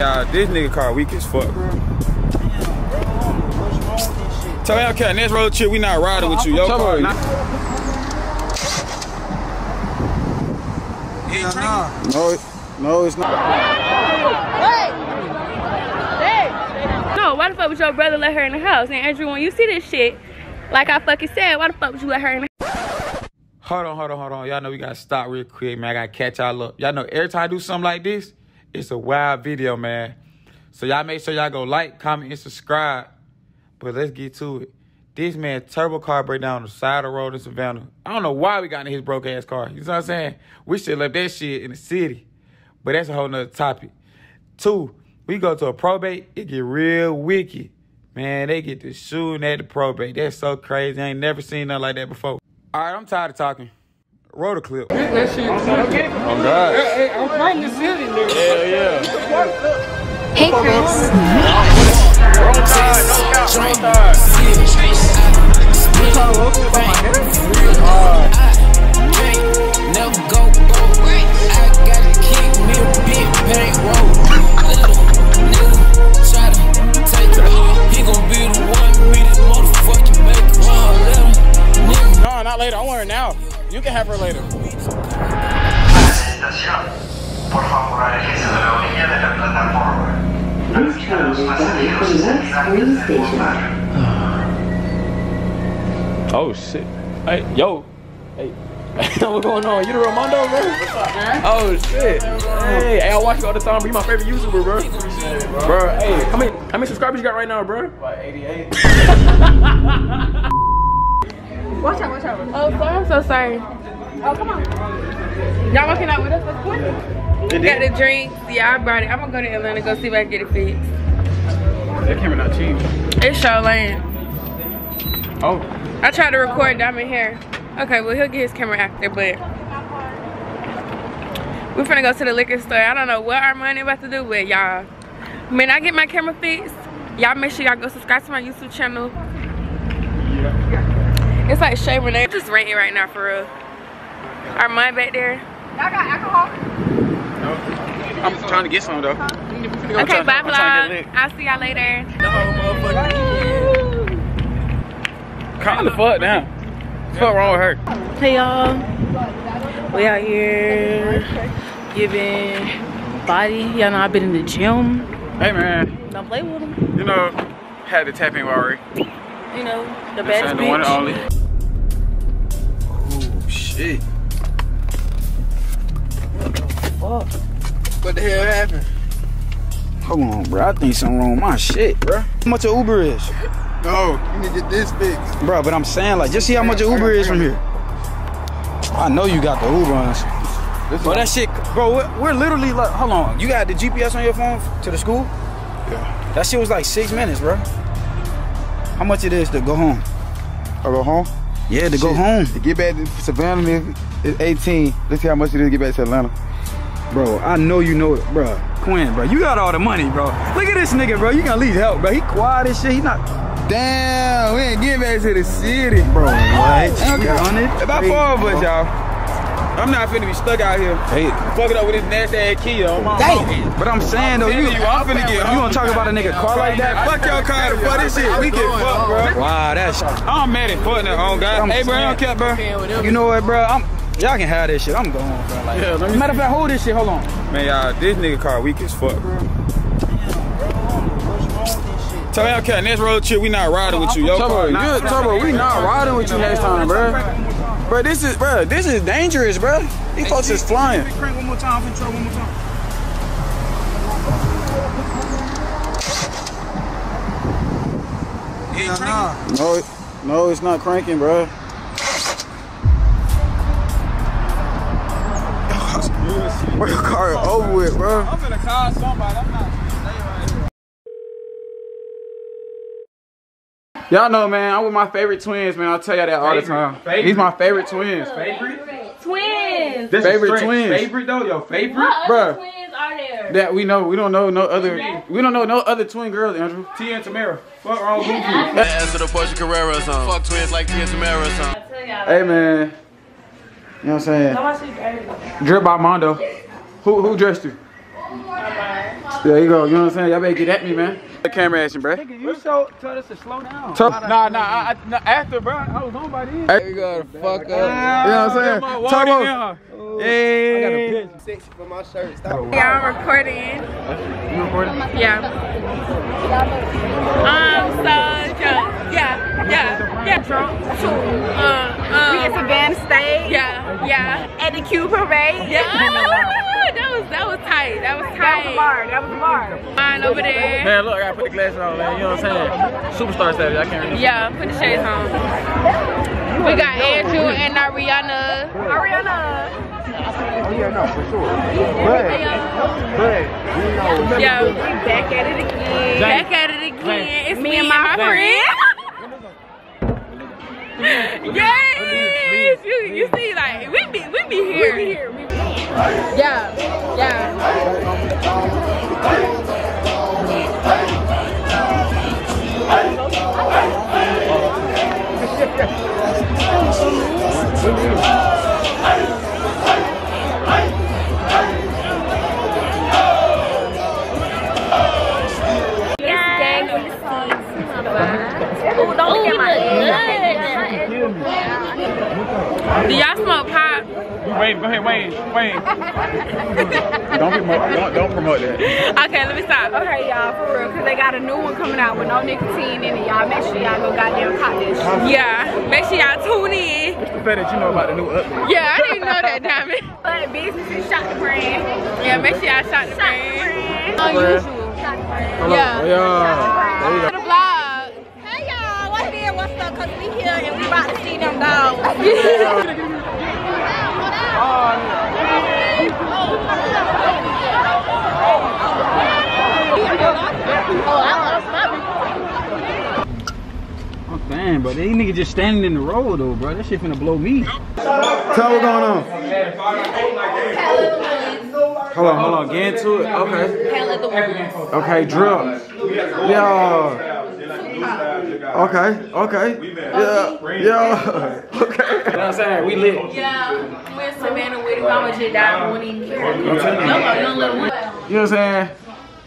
Uh, this nigga car weak as fuck, bro. Tell y'all, okay, next road trip, we not riding with you. Yo, car. Not... No, no, it's not. No, why the fuck would your brother let her in the house? And Andrew, when you see this shit, like I fucking said, why the fuck would you let her in the Hold on, hold on, hold on. Y'all know we gotta stop real quick, man. I gotta catch y'all up. Y'all know every time I do something like this, it's a wild video, man. So y'all make sure y'all go like, comment, and subscribe. But let's get to it. This man turbo car break down on the side of the road in Savannah. I don't know why we got in his broke ass car. You know what I'm saying? We should left that shit in the city. But that's a whole nother topic. Two, we go to a probate, it get real wicked. Man, they get to shooting at the probate. That's so crazy. I ain't never seen nothing like that before. All right, I'm tired of talking. Roll the clip. That shit. Oh, okay. Oh, God. Hey, I'm from the city, nigga. Hell yeah. Hey, Chris. Roll tide, no count, roll tide. You can have her later. Estación. Por favor, aléjese de la orilla de la plataforma. Permita a los pasajeros estacionar antes de abordar. Oh shit. Hey, yo. Hey. What's going on? You the Ramondo, bro? What's up, man? Oh shit. Hey, hey, I watch you all the time, bro. You my favorite YouTuber, bro. bro. Bro, hey, how many how many subscribers you got right now, bro? Like 88. Watch out, watch out. Oh, sorry, I'm so sorry. Oh, come on. Y'all working out with us? Let's go. Got the drinks. Yeah, I brought it. I'm gonna go to Atlanta, go see if I can get it fixed. That camera not cheap. It's Charlene. Oh. I tried to record Diamond hair. Okay, well, he'll get his camera after, but we're finna go to the liquor store. I don't know what our money about to do, but y'all, when I get my camera fixed, y'all make sure y'all go subscribe to my YouTube channel. It's like Shay Renee. just renting right now for real. Our money back there. Y'all got alcohol? No. I'm trying to get some though. Okay, bye vlog. I'll see y'all later. Calm the fuck down. Fuck wrong with her? Hey y'all, we out here giving body. Y'all know I've been in the gym. Hey man, Don't play with them. you know, had to tap in already. You know, the best the one and bitch. only. Oh shit. What the hell happened? Hold on, bro. I think something wrong with my shit, bro. How much a Uber is? No, you need to get this fixed. Bro, but I'm saying, like, just see how much a Uber is from here. I know you got the Uber on. Bro, that shit, bro, we're, we're literally like, hold on. You got the GPS on your phone to the school? Yeah. That shit was like six minutes, bro. How much it is to go home? I go home. Yeah, to go home. To get back to Savannah it's 18. Let's see how much it is to get back to Atlanta. Bro, I know you know it, bro. Quinn, bro, you got all the money, bro. Look at this nigga, bro. You gonna need help, bro. He quiet as shit. He not, Damn, we ain't getting back to the city. bro. What? Okay. You on it? About four of us, y'all. I'm not finna be stuck out here. Hey, Fucking up with this nasty ass key, yo. My Dang. But I'm saying though, you, you, I'm finna get you gonna talk about a nigga car like that? Fuck your car to fuck this shit. We get fucked, bro. Wow, that's I'm mad at fucking that on God. I'm Hey, bro, I don't care, bro. you know what, bro? I'm y'all can have this shit. I'm going, bro. Like, Yeah, let me matter of fact, hold this shit. Hold on. Man, y'all, this nigga car weak as fuck, bro. Tell y'all, okay, next road trip, we not riding with you. Yo, Turbo, car, you, not- Turbo, we not riding with you next time, bro. Bro, this is, bro, this is dangerous, bro. These folks is flying. Crank one more time. Control one more time. No, it- no, it's not cranking, bro. Bro, your car over with, bro. I'm finna call somebody. I'm not. Y'all know, man, I'm with my favorite twins, man. I'll tell y'all that all the time. Favorite. These my favorite twins. Favorite? Twins. This Favorite twins. Favorite though, your favorite? What Bruh. other twins are there? That we know. We don't know no other. We don't know no other twin girls, Andrew. T and Tamera. Fuck wrong with you? Answer the Porsche Carrera song. Fuck twins like Tia and Tamera song. I'll tell y'all. Hey, man. You know what I'm saying? How much you dirty? Drip by Mondo. Who who dressed you? Alright. There you go. You know what I'm saying? Y'all better get at me, man. The camera action, bro. You show, tell us to slow down. Nah, nah, I, I, nah, after, bro. I was on by then. There you go, fuck up. You know what I'm saying? Turbo. Hey. Sexy for my shirt. Stop. Yeah, I'm recording. You recording? Yeah. Um, so drunk. Yeah, yeah, yeah. Drunk. Two. Uh, um, we at Savannah State. Yeah, yeah. At the Q parade. Yeah. That was tight. That was a bar. That was a bar. Mine over there. Man, look, I gotta put the glasses on, man. You know what I'm saying? Superstar status. I can't read. Yeah, put the shades on. We got Andrew and Ariana. Ariana. Oh yeah, no, for sure. But, but, you know, Yeah, we back at it again. Back at it again. It's me, and my friend. yes, you, you see, like we be we be here. We be here. We be here. Yeah, yeah. Do y'all smoke pot? Wait, go ahead, wait, wait. don't, promote, don't, don't promote that. Okay, let me stop. Okay, y'all, for real, because they got a new one coming out with no nicotine in it, y'all. Make sure y'all go goddamn that shit. Yeah, make sure y'all tune in. The fact that you know about the new update. Yeah, I didn't know that, damn it. But businesses shot the brand. Yeah, make sure y'all shot the Shot the brand. brand. Unusual. Shot the brand. Yeah. Yeah. Them dogs. Oh, damn, but these niggas just standing in the road though, bro. That shit finna blow me. Tell what going on. Hold on, hold on. Get into it. Okay. Okay, drip. Yeah. Okay, okay. Yeah, yeah. Okay. You know what I'm saying? We lit. Yeah, we're in Savannah with it. Mama just died. We wouldn't even care. No, no, don't let 'em win. You know what I'm saying?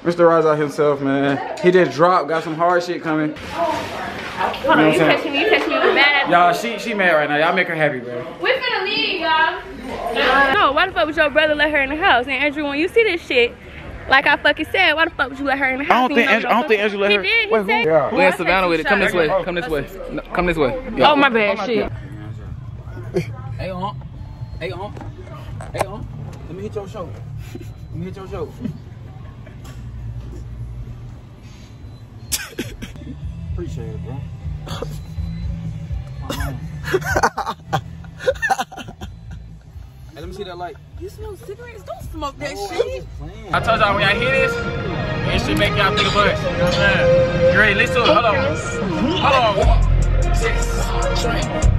Mr. Raza himself, man. He just dropped, got some hard shit coming. Hold on, you catching me, you catching me with bad Y'all, she she mad right now. Y'all make her happy, bro. We finna leave, y'all. No, why the fuck would your brother let her in the house? And Andrew, when you see this shit, like I fucking said, why the fuck would you let her in the house? I don't think You Andrew, I don't think Andrew let her. He did, he Wait, said- Yeah. We in Savannah with it. Come this way. Come this way. No, come this way. Oh, my bad, shit. Hey on. Hey on. Hey on. Let me hit your show. Let me hit your show. Appreciate it, bro. hey, let me see that light. You smoke cigarettes? Don't smoke that shit. I told y'all when y'all hear this, it should make y'all think of us. You know what I'm saying? You ready? Listen to it. Hold on. Hold on. Six.